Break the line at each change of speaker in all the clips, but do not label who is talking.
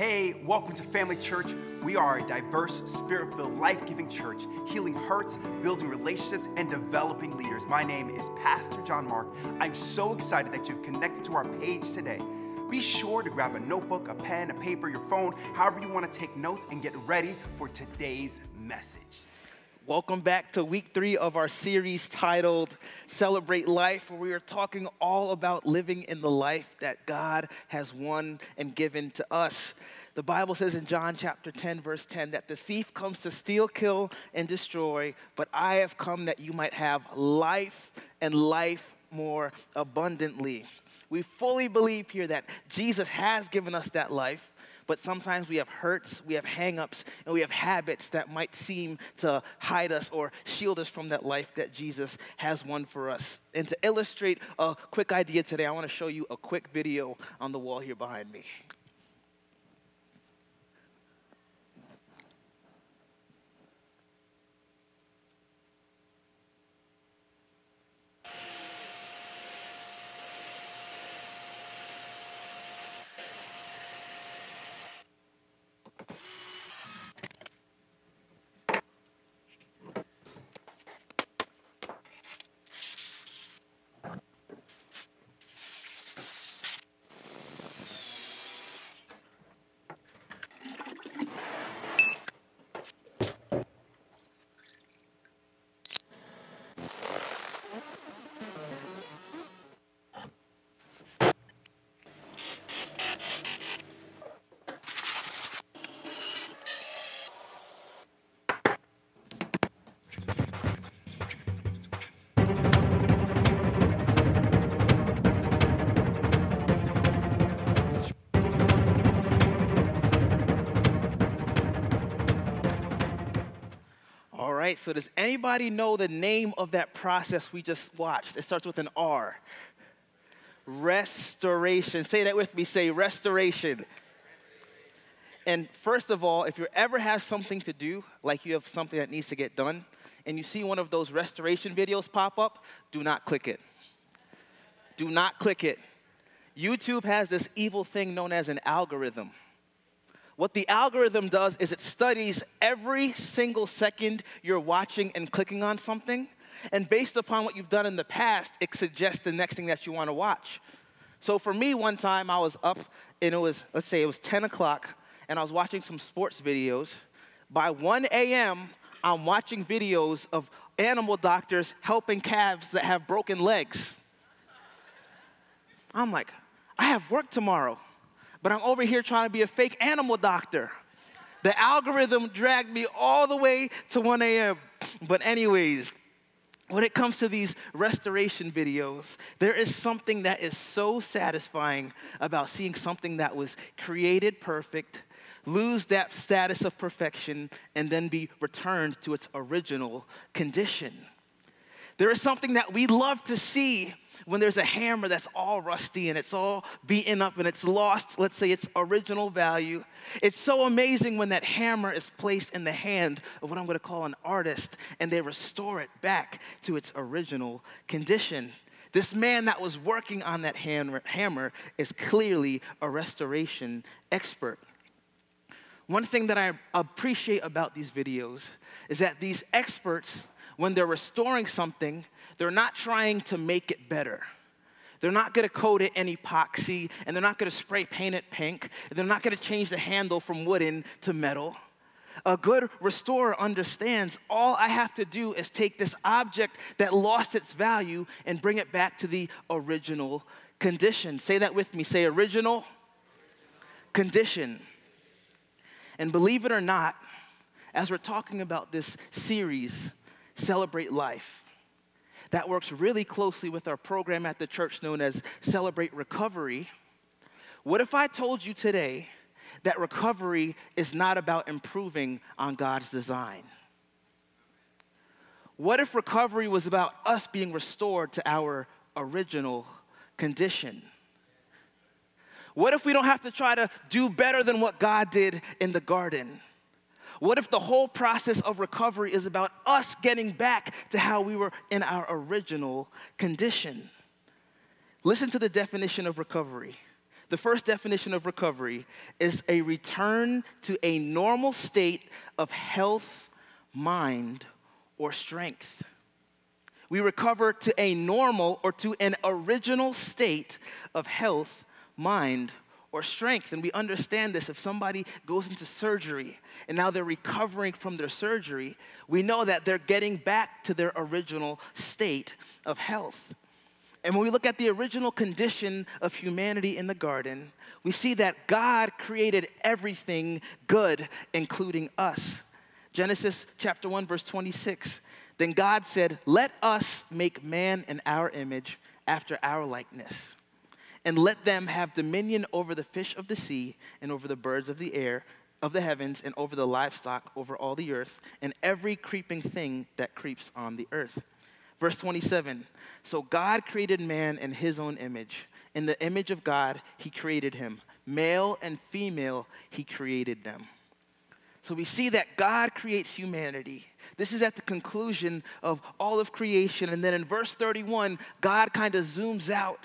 Hey, welcome to Family Church. We are a diverse, spirit filled, life giving church, healing hurts, building relationships, and developing leaders. My name is Pastor John Mark. I'm so excited that you've connected to our page today. Be sure to grab a notebook, a pen, a paper, your phone, however you want to take notes, and get ready for today's message.
Welcome back to week three of our series titled Celebrate Life, where we are talking all about living in the life that God has won and given to us. The Bible says in John chapter 10, verse 10, that the thief comes to steal, kill, and destroy, but I have come that you might have life and life more abundantly. We fully believe here that Jesus has given us that life but sometimes we have hurts, we have hangups, and we have habits that might seem to hide us or shield us from that life that Jesus has won for us. And to illustrate a quick idea today, I want to show you a quick video on the wall here behind me. So does anybody know the name of that process we just watched? It starts with an R. Restoration. Say that with me. Say restoration. And first of all, if you ever have something to do, like you have something that needs to get done, and you see one of those restoration videos pop up, do not click it. Do not click it. YouTube has this evil thing known as an algorithm. What the algorithm does is it studies every single second you're watching and clicking on something, and based upon what you've done in the past, it suggests the next thing that you want to watch. So for me, one time I was up and it was, let's say it was 10 o'clock, and I was watching some sports videos. By 1 a.m., I'm watching videos of animal doctors helping calves that have broken legs. I'm like, I have work tomorrow, but I'm over here trying to be a fake animal doctor. The algorithm dragged me all the way to 1 a.m. But, anyways, when it comes to these restoration videos, there is something that is so satisfying about seeing something that was created perfect, lose that status of perfection, and then be returned to its original condition. There is something that we love to see when there's a hammer that's all rusty and it's all beaten up and it's lost, let's say, its original value. It's so amazing when that hammer is placed in the hand of what I'm going to call an artist and they restore it back to its original condition. This man that was working on that hammer is clearly a restoration expert. One thing that I appreciate about these videos is that these experts, when they're restoring something, they're not trying to make it better. They're not gonna coat it in epoxy, and they're not gonna spray paint it pink, and they're not gonna change the handle from wooden to metal. A good restorer understands all I have to do is take this object that lost its value and bring it back to the original condition. Say that with me. Say original condition. And believe it or not, as we're talking about this series, Celebrate Life, that works really closely with our program at the church known as Celebrate Recovery. What if I told you today that recovery is not about improving on God's design? What if recovery was about us being restored to our original condition? What if we don't have to try to do better than what God did in the garden? What if the whole process of recovery is about us getting back to how we were in our original condition? Listen to the definition of recovery The first definition of recovery is a return to a normal state of health, mind, or strength. We recover to a normal or to an original state of health, mind, or strength. And we understand this if somebody goes into surgery and now they're recovering from their surgery, we know that they're getting back to their original state of health. And when we look at the original condition of humanity in the garden, we see that God created everything good, including us. Genesis chapter 1, verse 26. Then God said, Let us make man in our image, after our likeness, and let them have dominion over the fish of the sea, and over the birds of the air, of the heavens, and over the livestock, over all the earth, and every creeping thing that creeps on the earth. Verse 27 So God created man in his own image. In the image of God, he created him. Male and female, he created them. So we see that God creates humanity. This is at the conclusion of all of creation. And then in verse 31, God kind of zooms out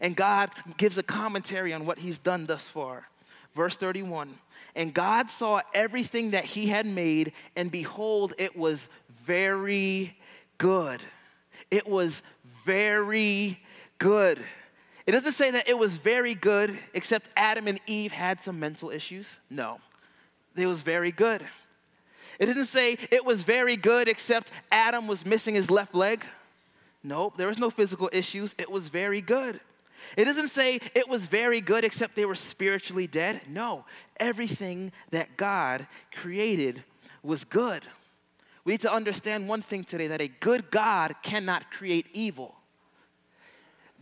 and God gives a commentary on what he's done thus far. Verse 31 And God saw everything that he had made, and behold, it was very good. It was very good. It doesn't say that it was very good, except Adam and Eve had some mental issues. No, it was very good. It doesn't say it was very good, except Adam was missing his left leg. Nope, there was no physical issues. It was very good. It doesn't say it was very good, except they were spiritually dead. No, everything that God created was good. We need to understand one thing today that a good God cannot create evil.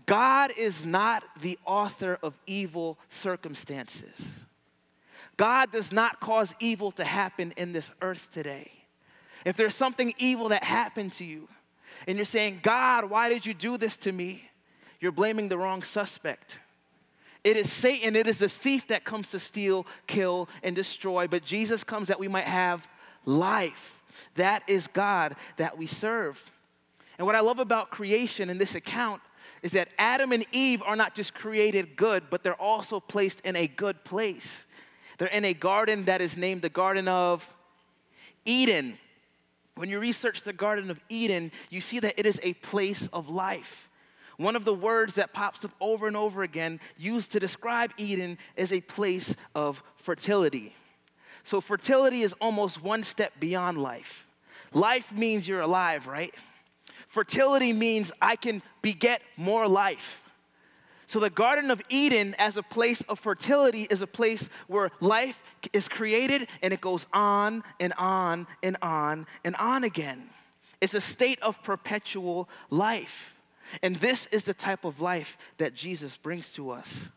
God is not the author of evil circumstances. God does not cause evil to happen in this earth today. If there's something evil that happened to you, and you're saying, God, why did you do this to me? You're blaming the wrong suspect. It is Satan, it is the thief that comes to steal, kill, and destroy, but Jesus comes that we might have life. That is God that we serve. And what I love about creation in this account is that Adam and Eve are not just created good, but they're also placed in a good place. They're in a garden that is named the Garden of Eden. When you research the Garden of Eden, you see that it is a place of life. One of the words that pops up over and over again, used to describe Eden, is a place of fertility. So, fertility is almost one step beyond life. Life means you're alive, right? Fertility means I can beget more life. So, the Garden of Eden, as a place of fertility, is a place where life is created and it goes on and on and on and on again. It's a state of perpetual life. And this is the type of life that Jesus brings to us.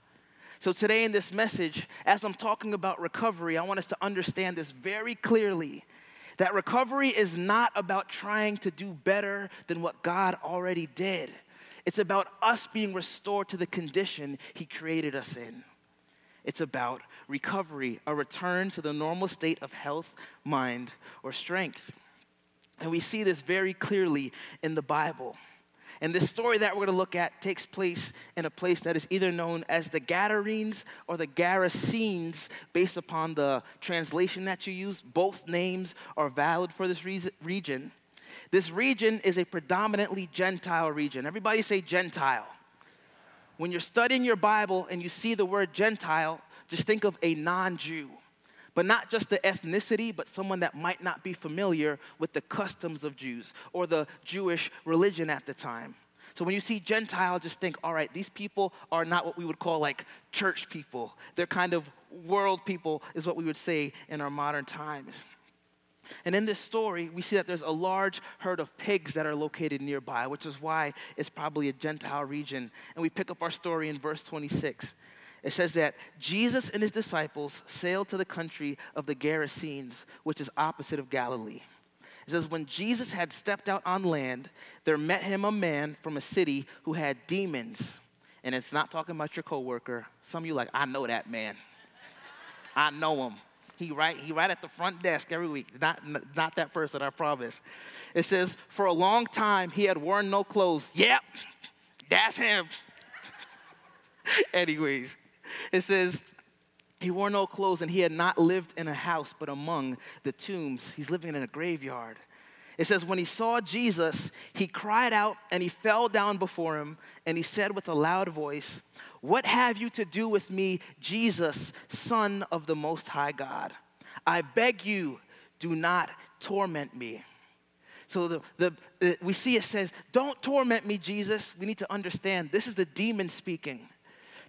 So, today in this message, as I'm talking about recovery, I want us to understand this very clearly that recovery is not about trying to do better than what God already did. It's about us being restored to the condition He created us in. It's about recovery, a return to the normal state of health, mind, or strength. And we see this very clearly in the Bible. And this story that we're going to look at takes place in a place that is either known as the Gadarenes or the Gerasenes, based upon the translation that you use. Both names are valid for this region. This region is a predominantly Gentile region. Everybody say Gentile. When you're studying your Bible and you see the word Gentile, just think of a non Jew but not just the ethnicity, but someone that might not be familiar with the customs of Jews or the Jewish religion at the time. So when you see Gentile, just think, all right, these people are not what we would call like church people. They're kind of world people, is what we would say in our modern times. And in this story, we see that there's a large herd of pigs that are located nearby, which is why it's probably a Gentile region. And we pick up our story in verse 26 it says that Jesus and his disciples sailed to the country of the Gerasenes, which is opposite of Galilee. It says, when Jesus had stepped out on land, there met him a man from a city who had demons. And it's not talking about your coworker. Some of you like, I know that man. I know him. He right, he right at the front desk every week. Not, not that person, I promise. It says, for a long time he had worn no clothes. Yep, that's him. Anyways, It says, he wore no clothes and he had not lived in a house but among the tombs. He's living in a graveyard. It says, when he saw Jesus, he cried out and he fell down before him and he said with a loud voice, What have you to do with me, Jesus, Son of the Most High God? I beg you, do not torment me. So the, the, the, we see it says, Don't torment me, Jesus. We need to understand this is the demon speaking.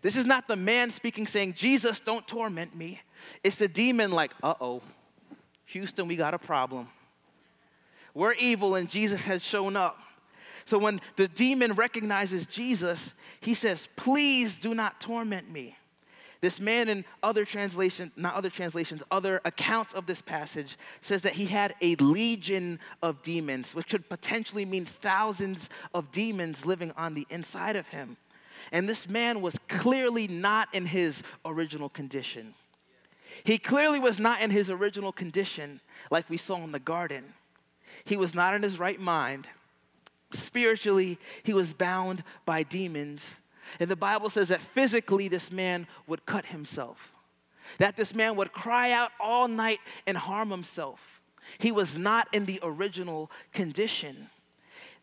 This is not the man speaking saying, Jesus, don't torment me. It's the demon like, uh oh, Houston, we got a problem. We're evil and Jesus has shown up. So when the demon recognizes Jesus, he says, Please do not torment me. This man in other translations, not other translations, other accounts of this passage says that he had a legion of demons, which could potentially mean thousands of demons living on the inside of him. And this man was clearly not in his original condition. He clearly was not in his original condition, like we saw in the garden. He was not in his right mind. Spiritually, he was bound by demons. And the Bible says that physically, this man would cut himself, that this man would cry out all night and harm himself. He was not in the original condition.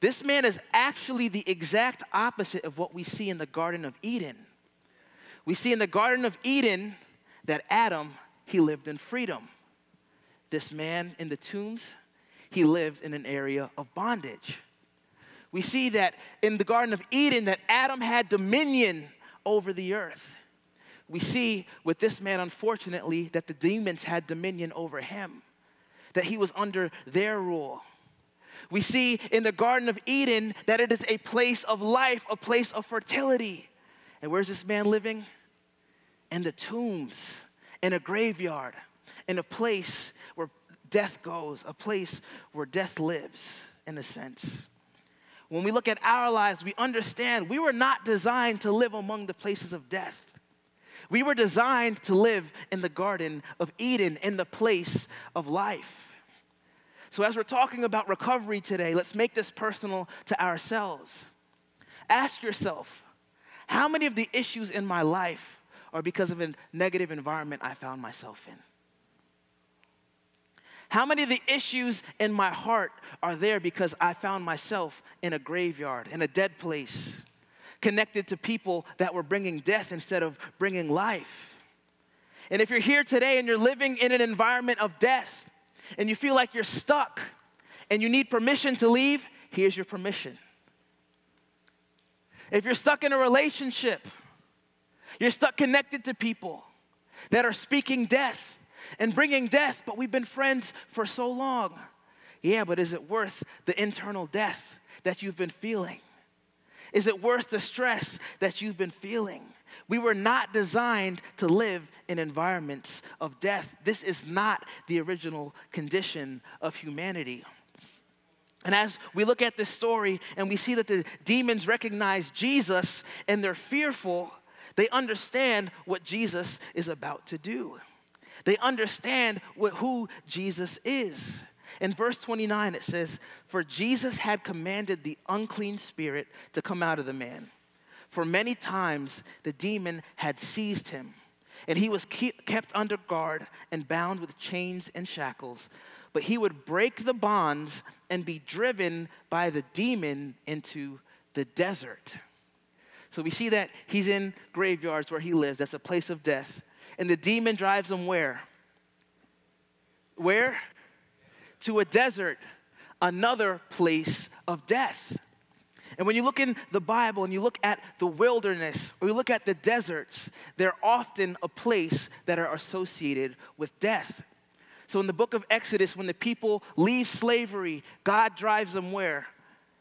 This man is actually the exact opposite of what we see in the Garden of Eden. We see in the Garden of Eden that Adam, he lived in freedom. This man in the tombs, he lived in an area of bondage. We see that in the Garden of Eden that Adam had dominion over the earth. We see with this man, unfortunately, that the demons had dominion over him, that he was under their rule. We see in the Garden of Eden that it is a place of life, a place of fertility. And where's this man living? In the tombs, in a graveyard, in a place where death goes, a place where death lives, in a sense. When we look at our lives, we understand we were not designed to live among the places of death. We were designed to live in the Garden of Eden, in the place of life. So, as we're talking about recovery today, let's make this personal to ourselves. Ask yourself how many of the issues in my life are because of a negative environment I found myself in? How many of the issues in my heart are there because I found myself in a graveyard, in a dead place, connected to people that were bringing death instead of bringing life? And if you're here today and you're living in an environment of death, and you feel like you're stuck and you need permission to leave, here's your permission. If you're stuck in a relationship, you're stuck connected to people that are speaking death and bringing death, but we've been friends for so long. Yeah, but is it worth the internal death that you've been feeling? Is it worth the stress that you've been feeling? We were not designed to live in environments of death. This is not the original condition of humanity. And as we look at this story and we see that the demons recognize Jesus and they're fearful, they understand what Jesus is about to do. They understand what, who Jesus is. In verse 29, it says, For Jesus had commanded the unclean spirit to come out of the man. For many times the demon had seized him, and he was keep, kept under guard and bound with chains and shackles. But he would break the bonds and be driven by the demon into the desert. So we see that he's in graveyards where he lives. That's a place of death. And the demon drives him where? Where? To a desert, another place of death. And when you look in the Bible and you look at the wilderness or you look at the deserts, they're often a place that are associated with death. So in the book of Exodus, when the people leave slavery, God drives them where?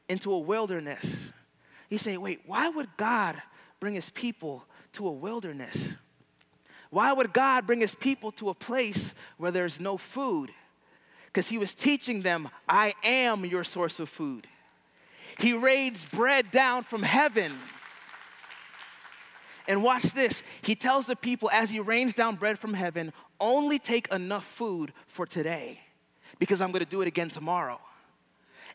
Into a wilderness. You say, wait, why would God bring his people to a wilderness? Why would God bring his people to a place where there's no food? Because he was teaching them, I am your source of food. He rains bread down from heaven. And watch this. He tells the people as he rains down bread from heaven, only take enough food for today because I'm going to do it again tomorrow.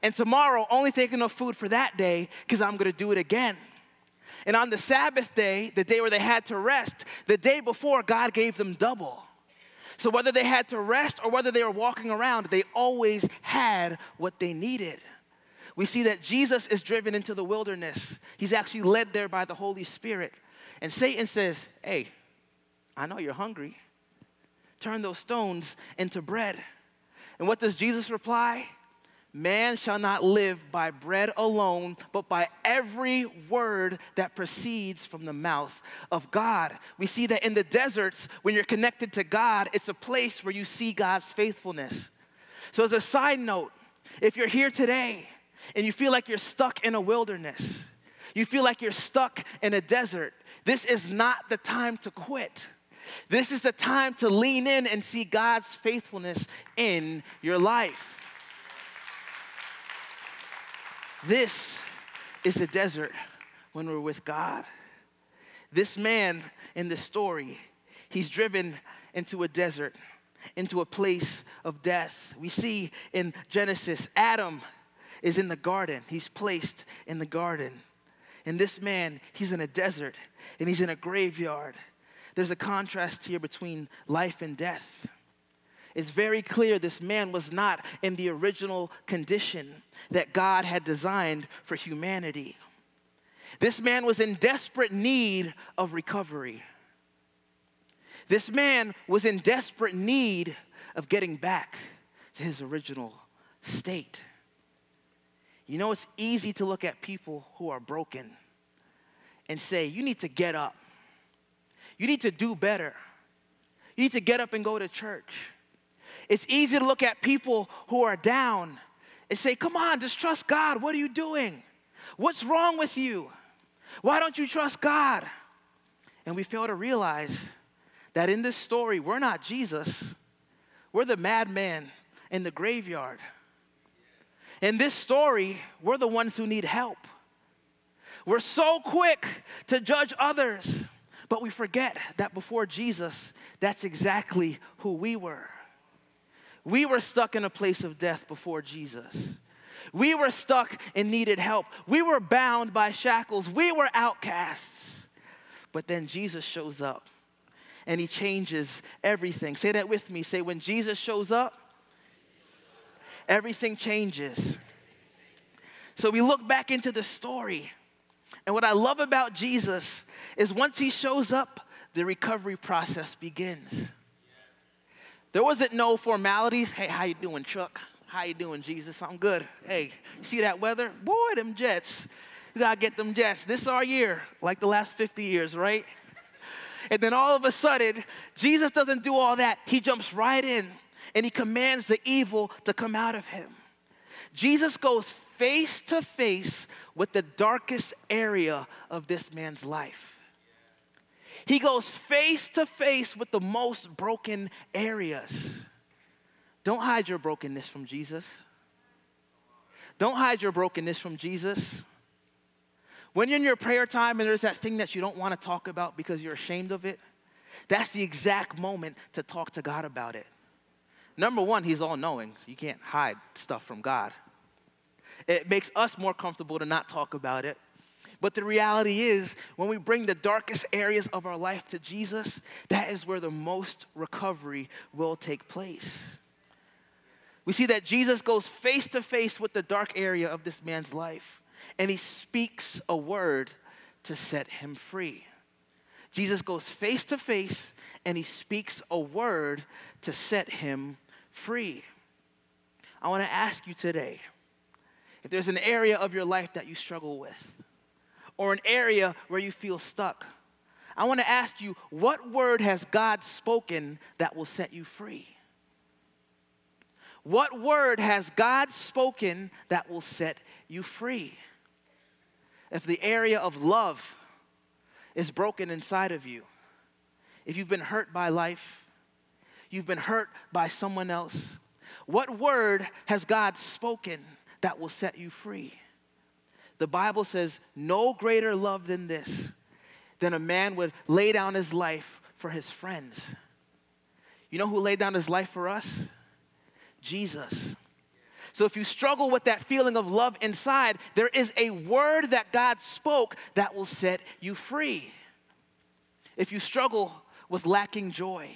And tomorrow, only take enough food for that day because I'm going to do it again. And on the Sabbath day, the day where they had to rest, the day before, God gave them double. So whether they had to rest or whether they were walking around, they always had what they needed. We see that Jesus is driven into the wilderness. He's actually led there by the Holy Spirit. And Satan says, Hey, I know you're hungry. Turn those stones into bread. And what does Jesus reply? Man shall not live by bread alone, but by every word that proceeds from the mouth of God. We see that in the deserts, when you're connected to God, it's a place where you see God's faithfulness. So, as a side note, if you're here today and you feel like you're stuck in a wilderness, you feel like you're stuck in a desert, this is not the time to quit. This is the time to lean in and see God's faithfulness in your life. This is a desert when we're with God. This man in the story, he's driven into a desert, into a place of death. We see in Genesis, Adam is in the garden, he's placed in the garden. And this man, he's in a desert and he's in a graveyard. There's a contrast here between life and death it's very clear this man was not in the original condition that God had designed for humanity. This man was in desperate need of recovery. This man was in desperate need of getting back to his original state. You know, it's easy to look at people who are broken and say, You need to get up. You need to do better. You need to get up and go to church. It's easy to look at people who are down and say, Come on, just trust God. What are you doing? What's wrong with you? Why don't you trust God? And we fail to realize that in this story, we're not Jesus, we're the madman in the graveyard. In this story, we're the ones who need help. We're so quick to judge others, but we forget that before Jesus, that's exactly who we were. We were stuck in a place of death before Jesus. We were stuck and needed help. We were bound by shackles. We were outcasts. But then Jesus shows up and he changes everything. Say that with me. Say, when Jesus shows up, everything changes. So we look back into the story. And what I love about Jesus is once he shows up, the recovery process begins. There wasn't no formalities. Hey, how you doing, Chuck? How you doing, Jesus? I'm good. Hey, see that weather? Boy, them jets. You gotta get them jets. This our year, like the last 50 years, right? And then all of a sudden, Jesus doesn't do all that. He jumps right in and he commands the evil to come out of him. Jesus goes face to face with the darkest area of this man's life. He goes face to face with the most broken areas. Don't hide your brokenness from Jesus. Don't hide your brokenness from Jesus. When you're in your prayer time and there's that thing that you don't want to talk about because you're ashamed of it, that's the exact moment to talk to God about it. Number one, He's all knowing, so you can't hide stuff from God. It makes us more comfortable to not talk about it. But the reality is, when we bring the darkest areas of our life to Jesus, that is where the most recovery will take place. We see that Jesus goes face to face with the dark area of this man's life, and he speaks a word to set him free. Jesus goes face to face and he speaks a word to set him free. I want to ask you today if there's an area of your life that you struggle with or an area where you feel stuck, I want to ask you what word has God spoken that will set you free? What word has God spoken that will set you free? If the area of love is broken inside of you, if you've been hurt by life, you've been hurt by someone else, what word has God spoken that will set you free? the Bible says, no greater love than this, than a man would lay down his life for his friends. You know who laid down his life for us? Jesus. So if you struggle with that feeling of love inside, there is a word that God spoke that will set you free. If you struggle with lacking joy,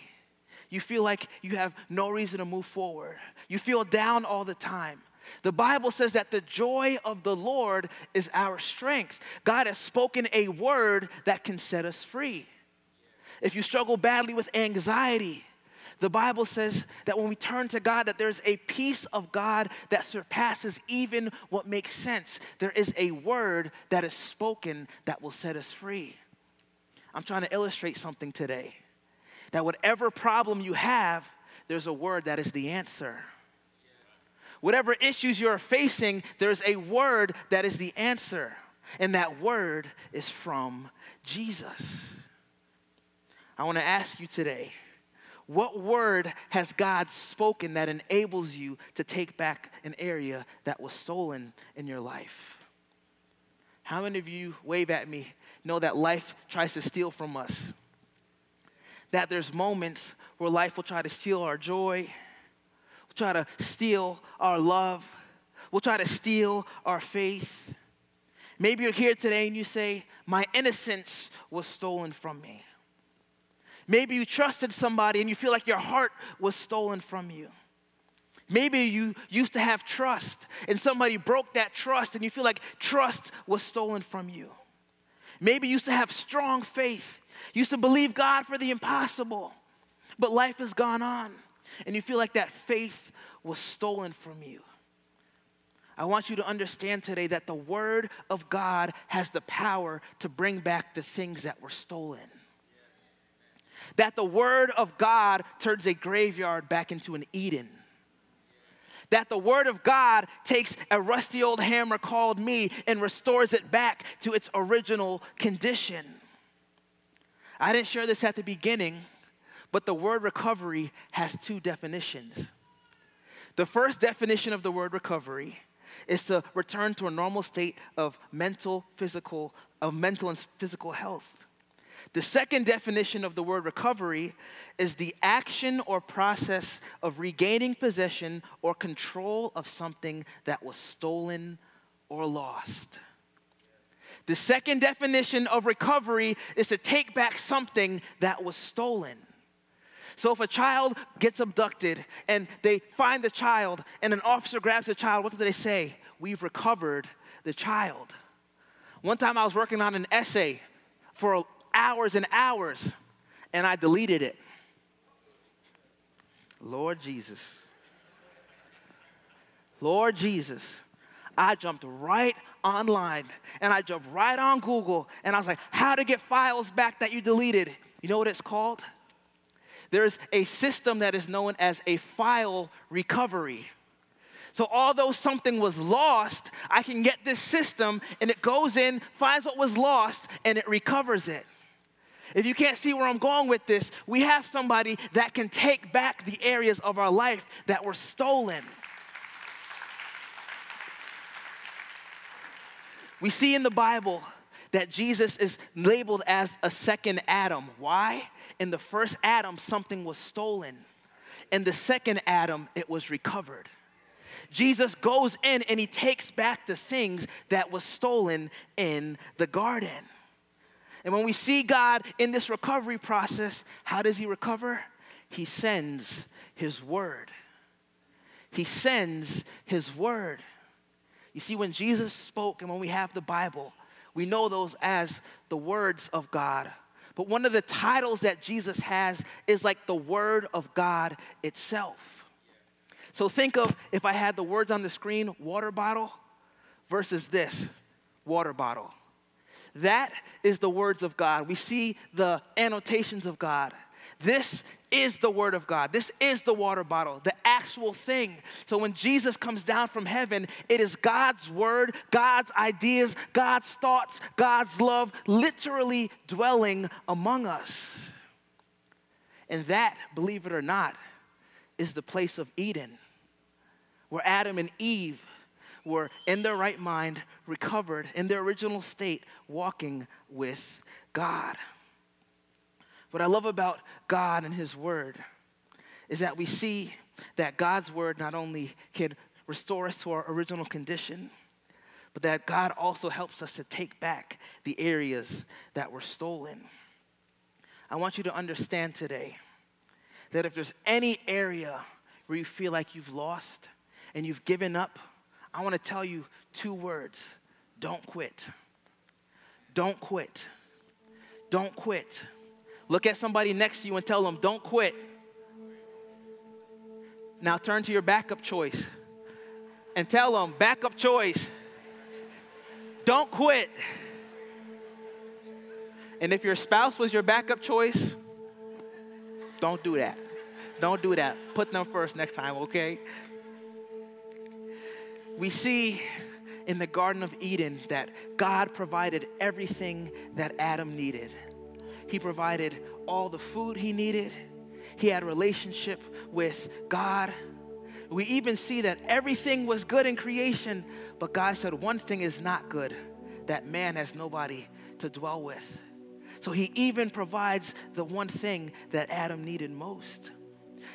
you feel like you have no reason to move forward, you feel down all the time. The Bible says that the joy of the Lord is our strength. God has spoken a word that can set us free. If you struggle badly with anxiety, the Bible says that when we turn to God that there's a peace of God that surpasses even what makes sense. There is a word that is spoken that will set us free. I'm trying to illustrate something today. That whatever problem you have, there's a word that is the answer. Whatever issues you're facing, there's a word that is the answer. And that word is from Jesus. I want to ask you today what word has God spoken that enables you to take back an area that was stolen in your life? How many of you wave at me know that life tries to steal from us? That there's moments where life will try to steal our joy, will try to steal our love. We'll try to steal our faith. Maybe you're here today and you say, My innocence was stolen from me. Maybe you trusted somebody and you feel like your heart was stolen from you. Maybe you used to have trust and somebody broke that trust and you feel like trust was stolen from you. Maybe you used to have strong faith, used to believe God for the impossible, but life has gone on and you feel like that faith was stolen from you. I want you to understand today that the Word of God has the power to bring back the things that were stolen. That the Word of God turns a graveyard back into an Eden. That the Word of God takes a rusty old hammer called me and restores it back to its original condition. I didn't share this at the beginning, but the word recovery has two definitions. The first definition of the word recovery is to return to a normal state of mental, physical, of mental and physical health. The second definition of the word recovery is the action or process of regaining possession or control of something that was stolen or lost. The second definition of recovery is to take back something that was stolen. So if a child gets abducted and they find the child and an officer grabs the child, what do they say? We've recovered the child. One time I was working on an essay for hours and hours and I deleted it. Lord Jesus. Lord Jesus. I jumped right online and I jumped right on Google and I was like, how to get files back that you deleted. You know what it's called? there's a system that is known as a file recovery. So, although something was lost, I can get this system and it goes in, finds what was lost, and it recovers it. If you can't see where I'm going with this, we have somebody that can take back the areas of our life that were stolen. We see in the Bible that Jesus is labeled as a second Adam. Why? in the first Adam, something was stolen. In the second Adam, it was recovered. Jesus goes in and he takes back the things that was stolen in the garden. And when we see God in this recovery process, how does he recover? He sends his word. He sends his word. You see, when Jesus spoke and when we have the Bible, we know those as the words of God but one of the titles that Jesus has is like the Word of God itself. So think of if I had the words on the screen water bottle versus this water bottle. That is the words of God. We see the annotations of God. This is the Word of God. This is the water bottle, the actual thing. So when Jesus comes down from heaven, it is God's Word, God's ideas, God's thoughts, God's love literally dwelling among us. And that, believe it or not, is the place of Eden, where Adam and Eve were in their right mind, recovered in their original state, walking with God. What I love about God and His Word is that we see that God's Word not only can restore us to our original condition, but that God also helps us to take back the areas that were stolen. I want you to understand today that if there's any area where you feel like you've lost and you've given up, I want to tell you two words don't quit. Don't quit. Don't quit. Look at somebody next to you and tell them, don't quit. Now turn to your backup choice and tell them, backup choice, don't quit. And if your spouse was your backup choice, don't do that. Don't do that. Put them first next time, okay? We see in the Garden of Eden that God provided everything that Adam needed. He provided all the food he needed. He had a relationship with God. We even see that everything was good in creation, but God said one thing is not good that man has nobody to dwell with. So he even provides the one thing that Adam needed most.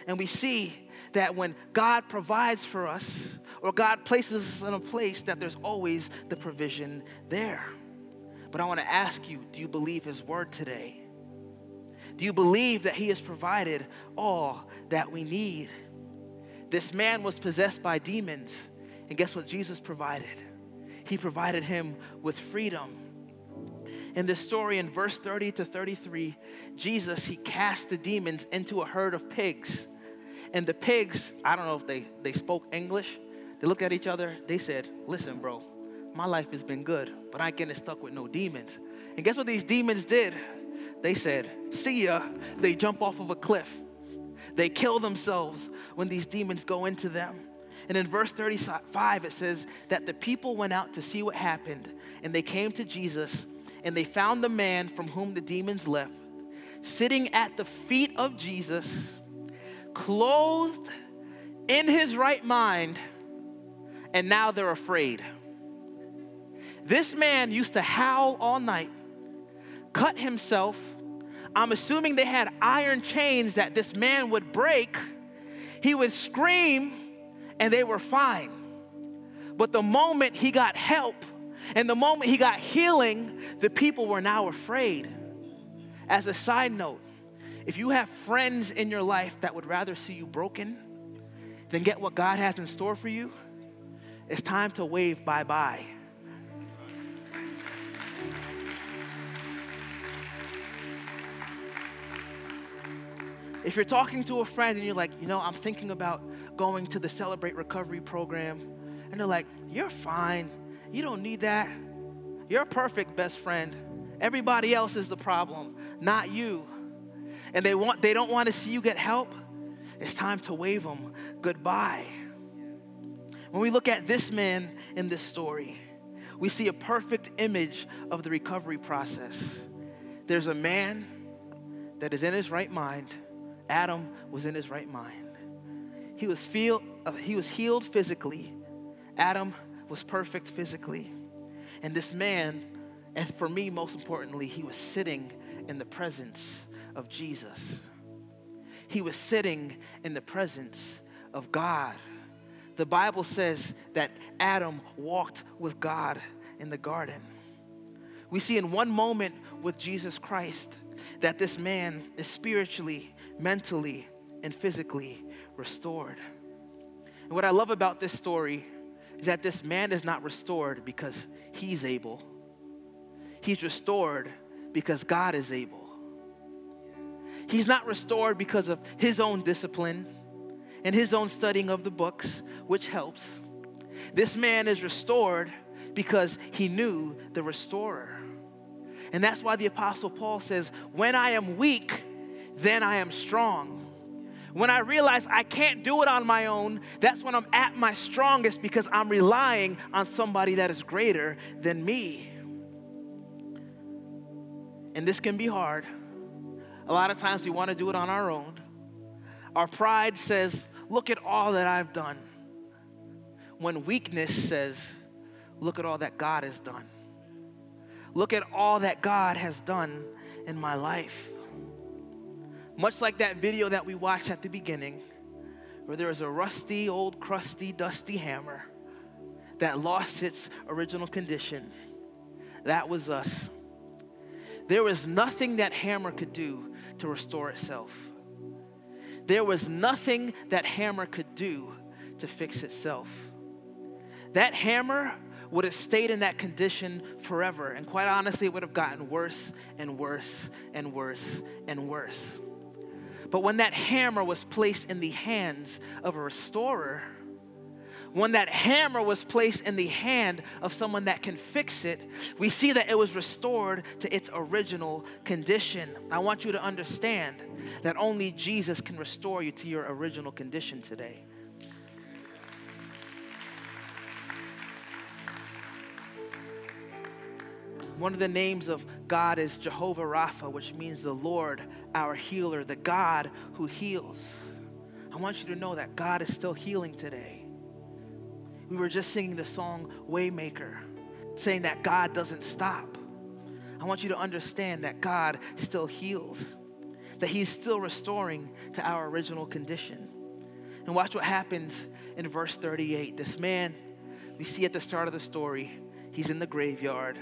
And we see that when God provides for us, or God places us in a place, that there's always the provision there. But I want to ask you do you believe His word today? Do you believe that He has provided all that we need? This man was possessed by demons, and guess what Jesus provided? He provided him with freedom. In this story, in verse 30 to 33, Jesus, he cast the demons into a herd of pigs. And the pigs, I don't know if they, they spoke English, they looked at each other, they said, Listen, bro, my life has been good, but I ain't getting stuck with no demons. And guess what these demons did? They said, See ya. They jump off of a cliff. They kill themselves when these demons go into them. And in verse 35, it says that the people went out to see what happened, and they came to Jesus, and they found the man from whom the demons left, sitting at the feet of Jesus, clothed in his right mind, and now they're afraid. This man used to howl all night, cut himself. I'm assuming they had iron chains that this man would break. He would scream and they were fine. But the moment he got help and the moment he got healing, the people were now afraid. As a side note, if you have friends in your life that would rather see you broken than get what God has in store for you, it's time to wave bye bye. If you're talking to a friend and you're like, you know, I'm thinking about going to the Celebrate Recovery program, and they're like, you're fine. You don't need that. You're a perfect best friend. Everybody else is the problem, not you. And they want they don't want to see you get help. It's time to wave them goodbye. When we look at this man in this story, we see a perfect image of the recovery process. There's a man that is in his right mind Adam was in his right mind. He was, feel, uh, he was healed physically. Adam was perfect physically. And this man, and for me, most importantly, he was sitting in the presence of Jesus. He was sitting in the presence of God. The Bible says that Adam walked with God in the garden. We see in one moment with Jesus Christ that this man is spiritually mentally and physically restored. And what I love about this story is that this man is not restored because he's able, he's restored because God is able. He's not restored because of his own discipline and his own studying of the books, which helps. This man is restored because he knew the restorer. And that's why the Apostle Paul says, When I am weak, then I am strong. When I realize I can't do it on my own, that's when I'm at my strongest because I'm relying on somebody that is greater than me. And this can be hard. A lot of times we want to do it on our own. Our pride says, Look at all that I've done. When weakness says, Look at all that God has done. Look at all that God has done in my life. Much like that video that we watched at the beginning, where there is a rusty, old, crusty, dusty hammer that lost its original condition. That was us. There was nothing that hammer could do to restore itself. There was nothing that hammer could do to fix itself. That hammer would have stayed in that condition forever. And quite honestly, it would have gotten worse and worse and worse and worse. But when that hammer was placed in the hands of a restorer, when that hammer was placed in the hand of someone that can fix it, we see that it was restored to its original condition. I want you to understand that only Jesus can restore you to your original condition today. One of the names of God is Jehovah Rapha, which means the Lord, our healer, the God who heals. I want you to know that God is still healing today. We were just singing the song Waymaker, saying that God doesn't stop. I want you to understand that God still heals, that He's still restoring to our original condition. And watch what happens in verse 38. This man, we see at the start of the story, he's in the graveyard.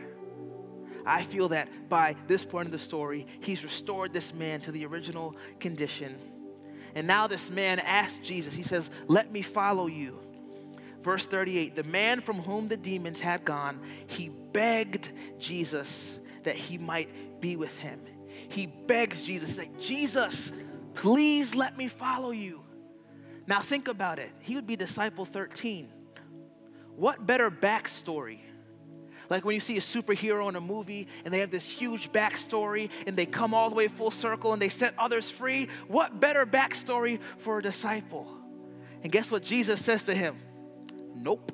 I feel that by this point of the story, he's restored this man to the original condition. And now this man asks Jesus, he says, Let me follow you. Verse 38 The man from whom the demons had gone, he begged Jesus that he might be with him. He begs Jesus, like, Jesus, please let me follow you. Now think about it. He would be disciple 13. What better backstory like when you see a superhero in a movie and they have this huge backstory and they come all the way full circle and they set others free. What better backstory for a disciple? And guess what Jesus says to him? Nope.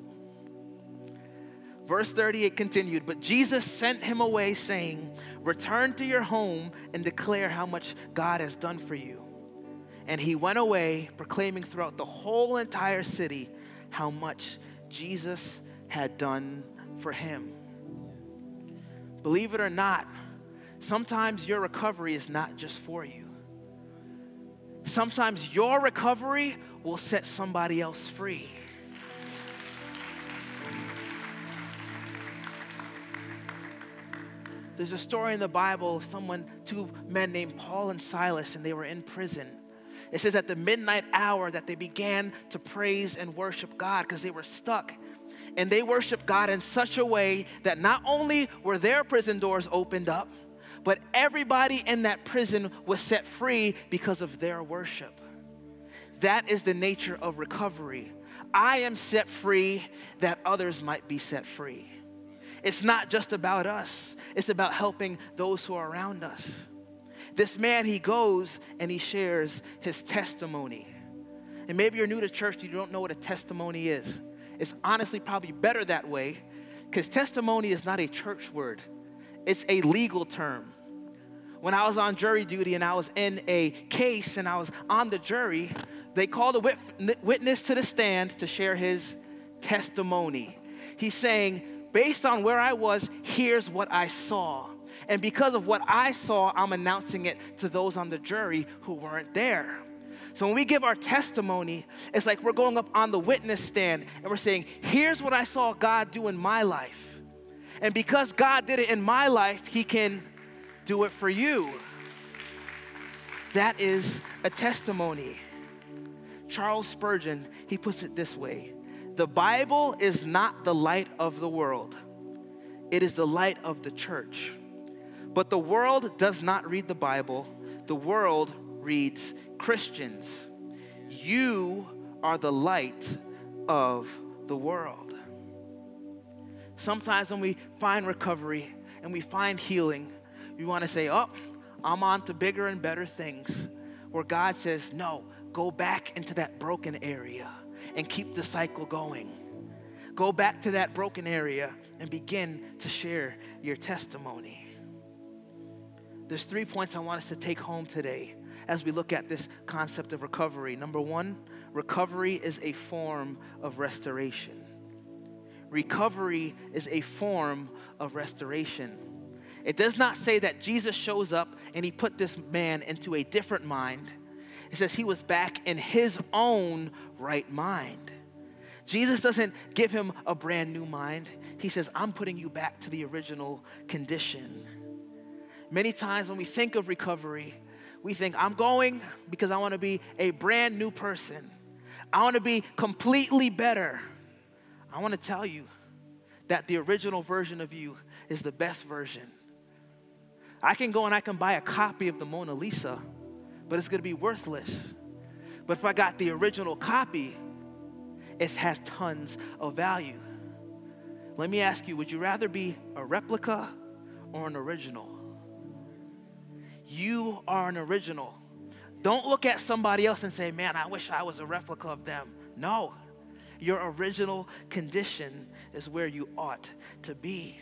Verse 38 continued, but Jesus sent him away, saying, Return to your home and declare how much God has done for you. And he went away, proclaiming throughout the whole entire city how much Jesus had done for him. Believe it or not, sometimes your recovery is not just for you. Sometimes your recovery will set somebody else free. There's a story in the Bible of someone, two men named Paul and Silas, and they were in prison. It says at the midnight hour that they began to praise and worship God because they were stuck and they worshiped God in such a way that not only were their prison doors opened up, but everybody in that prison was set free because of their worship. That is the nature of recovery. I am set free that others might be set free. It's not just about us, it's about helping those who are around us. This man, he goes and he shares his testimony. And maybe you're new to church, you don't know what a testimony is. It's honestly probably better that way because testimony is not a church word, it's a legal term. When I was on jury duty and I was in a case and I was on the jury, they called a witness to the stand to share his testimony. He's saying, based on where I was, here's what I saw. And because of what I saw, I'm announcing it to those on the jury who weren't there. So when we give our testimony, it's like we're going up on the witness stand and we're saying, here's what I saw God do in my life. And because God did it in my life, He can do it for you. That is a testimony. Charles Spurgeon, he puts it this way The Bible is not the light of the world, it is the light of the church. But the world does not read the Bible, the world reads Christians, you are the light of the world. Sometimes when we find recovery and we find healing, we want to say, Oh, I'm on to bigger and better things. Where God says, No, go back into that broken area and keep the cycle going. Go back to that broken area and begin to share your testimony. There's three points I want us to take home today as we look at this concept of recovery. Number one, recovery is a form of restoration. Recovery is a form of restoration. It does not say that Jesus shows up and he put this man into a different mind. It says he was back in his own right mind. Jesus doesn't give him a brand new mind. He says, I'm putting you back to the original condition. Many times when we think of recovery, we think, I'm going because I want to be a brand new person. I want to be completely better. I want to tell you that the original version of you is the best version. I can go and I can buy a copy of the Mona Lisa, but it's going to be worthless. But if I got the original copy, it has tons of value. Let me ask you would you rather be a replica or an original? You are an original. Don't look at somebody else and say, man, I wish I was a replica of them. No, your original condition is where you ought to be.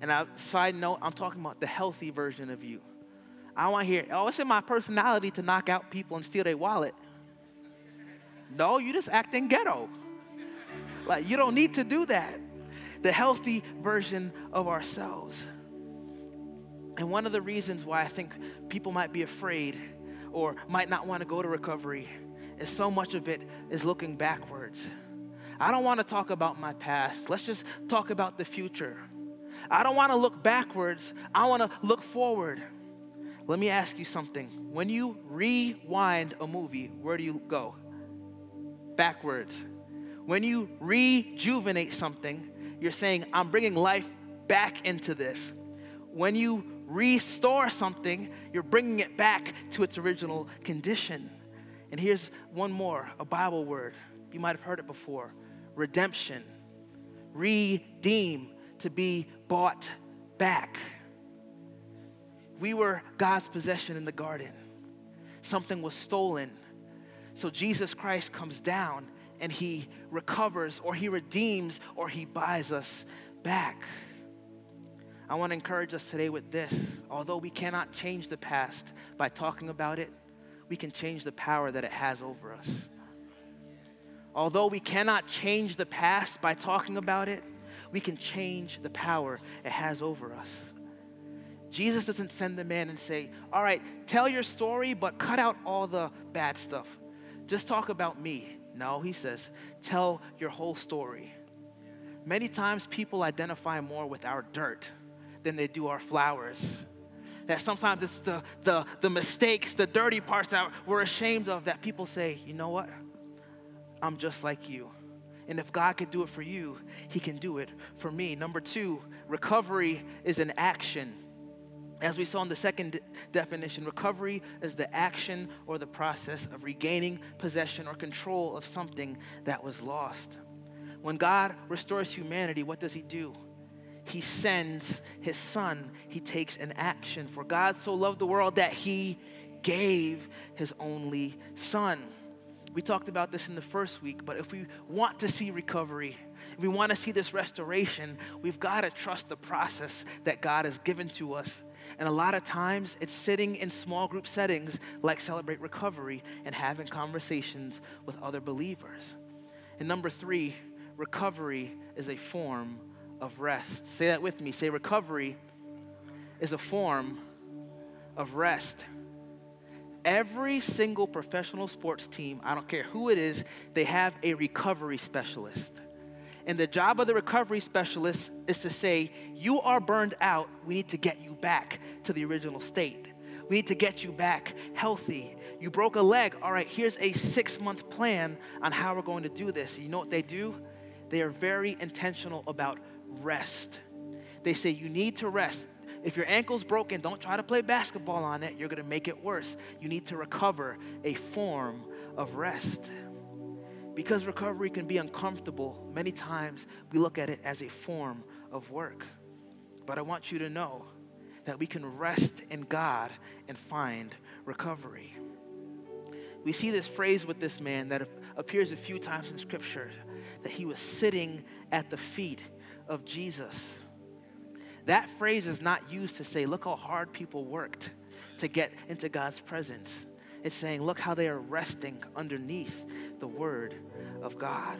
And a side note, I'm talking about the healthy version of you. I want to hear, oh, it's in my personality to knock out people and steal their wallet. No, you just acting ghetto. Like, you don't need to do that. The healthy version of ourselves. And one of the reasons why I think people might be afraid or might not want to go to recovery is so much of it is looking backwards. I don't want to talk about my past. Let's just talk about the future. I don't want to look backwards. I want to look forward. Let me ask you something. When you rewind a movie, where do you go? Backwards. When you rejuvenate something, you're saying, I'm bringing life back into this. When you restore something, you're bringing it back to its original condition. And here's one more a Bible word. You might have heard it before redemption. Redeem, to be bought back. We were God's possession in the garden, something was stolen. So Jesus Christ comes down and he recovers or he redeems or he buys us back. I want to encourage us today with this. Although we cannot change the past by talking about it, we can change the power that it has over us. Although we cannot change the past by talking about it, we can change the power it has over us. Jesus doesn't send the man and say, All right, tell your story, but cut out all the bad stuff. Just talk about me. No, he says, Tell your whole story. Many times people identify more with our dirt than they do our flowers. That sometimes it's the, the, the mistakes, the dirty parts that we're ashamed of that people say, you know what? I'm just like you. And if God could do it for you, He can do it for me. Number two, recovery is an action. As we saw in the second definition, recovery is the action or the process of regaining possession or control of something that was lost. When God restores humanity, what does He do? He sends his son. He takes an action. For God so loved the world that he gave his only son. We talked about this in the first week, but if we want to see recovery, if we want to see this restoration, we've got to trust the process that God has given to us. And a lot of times it's sitting in small group settings like Celebrate Recovery and having conversations with other believers. And number three, recovery is a form of rest. Say that with me. Say, recovery is a form of rest. Every single professional sports team, I don't care who it is, they have a recovery specialist. And the job of the recovery specialist is to say, You are burned out. We need to get you back to the original state. We need to get you back healthy. You broke a leg. All right, here's a six month plan on how we're going to do this. You know what they do? They are very intentional about rest. They say you need to rest. If your ankle's broken, don't try to play basketball on it. You're going to make it worse. You need to recover a form of rest. Because recovery can be uncomfortable, many times we look at it as a form of work. But I want you to know that we can rest in God and find recovery. We see this phrase with this man that appears a few times in Scripture that he was sitting at the feet of Jesus. That phrase is not used to say, look how hard people worked to get into God's presence. It's saying, look how they are resting underneath the word of God.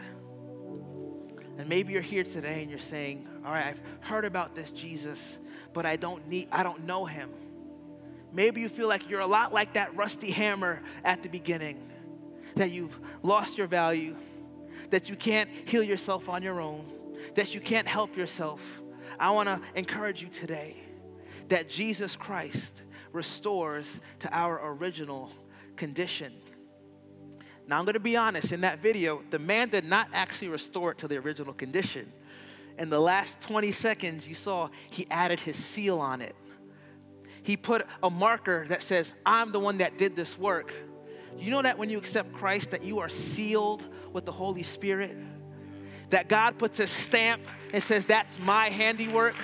And maybe you're here today and you're saying, all right, I've heard about this Jesus, but I don't need, I don't know him. Maybe you feel like you're a lot like that rusty hammer at the beginning, that you've lost your value, that you can't heal yourself on your own, that you can't help yourself. I want to encourage you today that Jesus Christ restores to our original condition. Now, I'm going to be honest, in that video, the man did not actually restore it to the original condition. In the last 20 seconds, you saw he added his seal on it. He put a marker that says, I'm the one that did this work. You know that when you accept Christ, that you are sealed with the Holy Spirit? That God puts a stamp and says, That's my handiwork.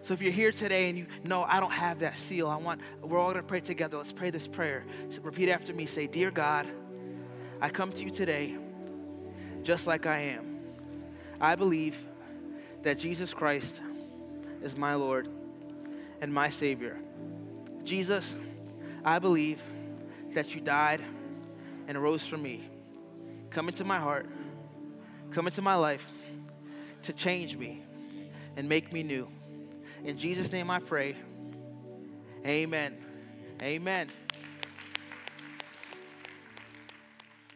So if you're here today and you know I don't have that seal, I want we're all gonna pray together. Let's pray this prayer. So repeat after me. Say, Dear God, I come to you today just like I am. I believe that Jesus Christ is my Lord and my Savior. Jesus, I believe that you died and rose for me. Come into my heart, come into my life to change me and make me new. In Jesus' name I pray. Amen. Amen.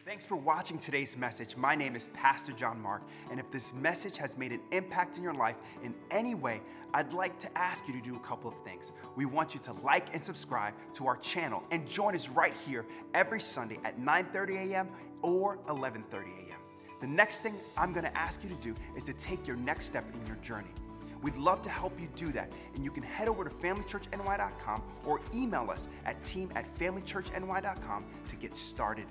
Thanks for watching today's message. My name is Pastor John Mark, and if this message has made an impact in your life in any way, I'd like to ask you to do a couple of things. We want you to like and subscribe to our channel and join us right here every Sunday at 9:30 a.m. or 11:30 a.m. The next thing I'm going to ask you to do is to take your next step in your journey. We'd love to help you do that. And you can head over to familychurchny.com or email us at team at familychurchny.com to get started